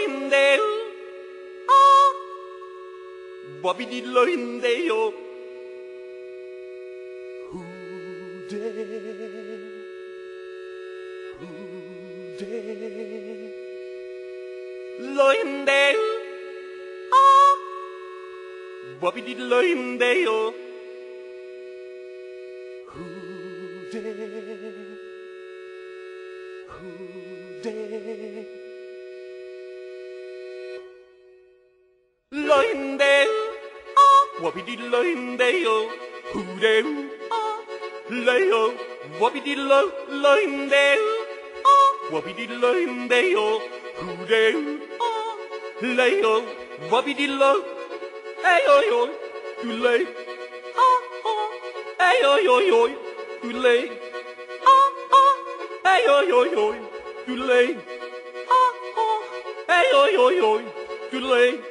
loinde요 아 와비디 loin데요 후대 후대 loin데요 아 와비디 loin데요 후대 후대 Lindale, whoopity Lindale, who do, Leo, whoopity Lindale, whoopity Lindale, who do, Leo, whoopity Lindale, hey, oi, oi, you lay, ah, ah, hey, oi, oi, oi, you lay, ah, ah, hey, oi, oi, oi, you lay, ah, ah, hey, oi, oi, oi, you lay.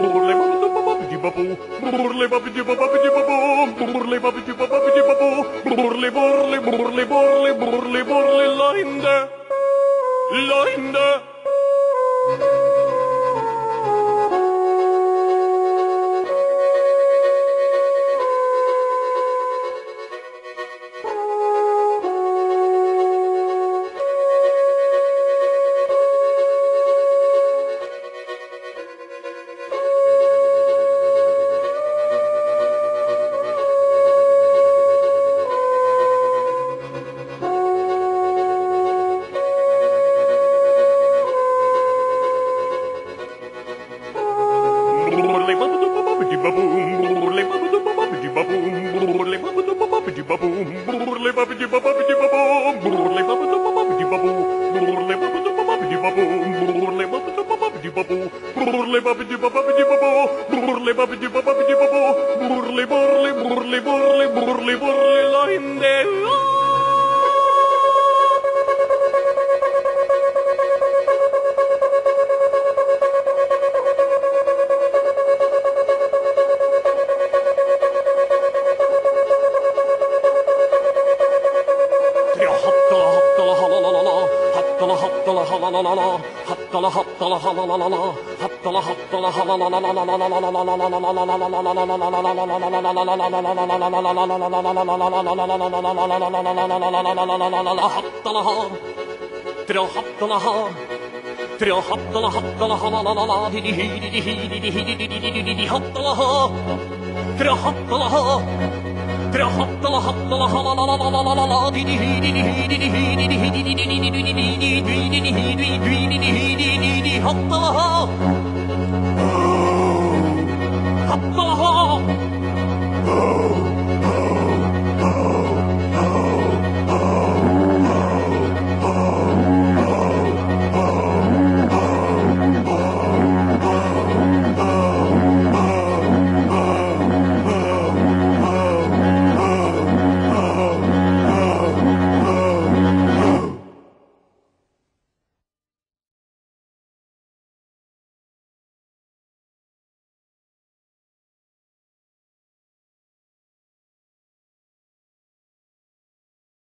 bubble, burly. babu, burly babbity babbity babbo, burly babbity babbity babbo, burly burly burly burly burly burly la in the oh. Hattala hattala halalala di di hi di di hi di di hi di di di di di di hattala ha Tro hattala ha Tro hattala hattala halalala di di hi di di hi di di hi di Hop